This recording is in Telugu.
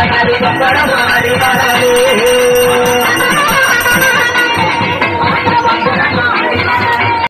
హరి హరి